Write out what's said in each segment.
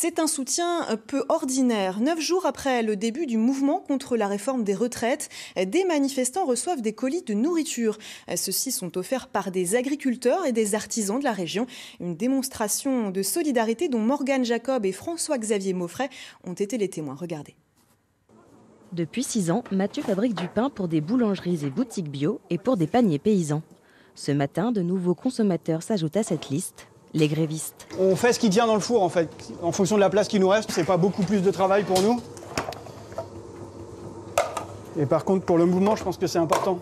C'est un soutien peu ordinaire. Neuf jours après le début du mouvement contre la réforme des retraites, des manifestants reçoivent des colis de nourriture. Ceux-ci sont offerts par des agriculteurs et des artisans de la région. Une démonstration de solidarité dont Morgane Jacob et François-Xavier Maufray ont été les témoins. Regardez. Depuis six ans, Mathieu fabrique du pain pour des boulangeries et boutiques bio et pour des paniers paysans. Ce matin, de nouveaux consommateurs s'ajoutent à cette liste, les grévistes. On fait ce qui tient dans le four en fait. En fonction de la place qui nous reste, c'est pas beaucoup plus de travail pour nous. Et par contre, pour le mouvement, je pense que c'est important.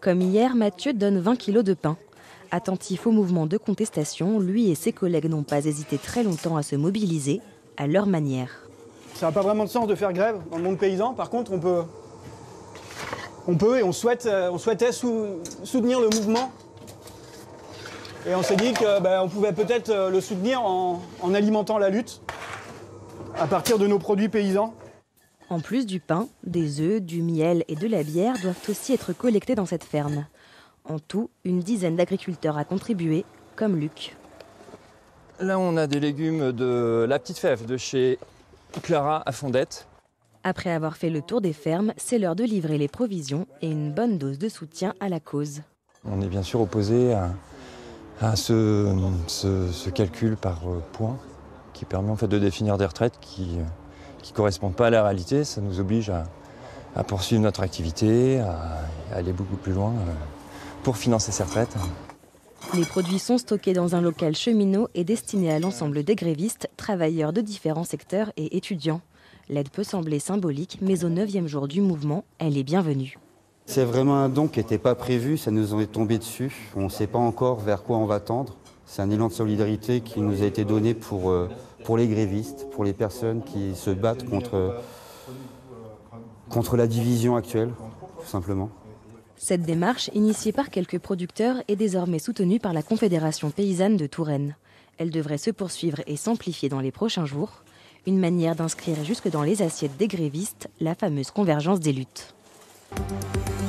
Comme hier, Mathieu donne 20 kilos de pain. Attentif au mouvement de contestation, lui et ses collègues n'ont pas hésité très longtemps à se mobiliser, à leur manière. Ça n'a pas vraiment de sens de faire grève dans le monde paysan. Par contre, on peut, on peut et on, souhaite, euh, on souhaitait soutenir le mouvement. Et on s'est dit qu'on ben, pouvait peut-être euh, le soutenir en, en alimentant la lutte à partir de nos produits paysans. En plus du pain, des œufs, du miel et de la bière doivent aussi être collectés dans cette ferme. En tout, une dizaine d'agriculteurs a contribué, comme Luc. Là, on a des légumes de la petite fève de chez Clara à Fondette. Après avoir fait le tour des fermes, c'est l'heure de livrer les provisions et une bonne dose de soutien à la cause. On est bien sûr opposé à, ce, calcul par euh, points qui permet en fait de définir des retraites qui ne correspondent pas à la réalité. Ça nous oblige à, poursuivre notre activité, à, aller beaucoup plus loin euh, pour financer ces retraites. Les produits sont stockés dans un local cheminot et destiné à l'ensemble des grévistes, travailleurs de différents secteurs et étudiants. L'aide peut sembler symbolique, mais au neuvième jour du mouvement, elle est bienvenue. C'est vraiment un don qui n'était pas prévu, ça nous en est tombé dessus. On ne sait pas encore vers quoi on va tendre. C'est un élan de solidarité qui nous a été donné pour, euh, pour les grévistes, pour les personnes qui se battent contre, contre la division actuelle, tout simplement. Cette démarche, initiée par quelques producteurs, est désormais soutenue par la Confédération paysanne de Touraine. Elle devrait se poursuivre et s'amplifier dans les prochains jours, une manière d'inscrire jusque dans les assiettes des grévistes la fameuse convergence des luttes. Thank you.